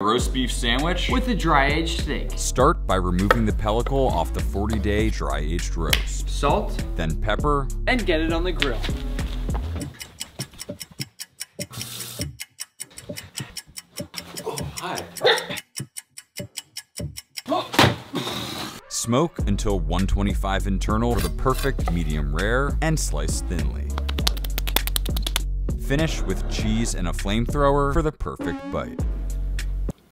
Roast beef sandwich with a dry aged steak. Start by removing the pellicle off the 40 day dry aged roast. Salt, then pepper, and get it on the grill. Oh, hi. Smoke until 125 internal for the perfect medium rare and slice thinly. Finish with cheese and a flamethrower for the perfect bite.